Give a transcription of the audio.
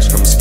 cash, come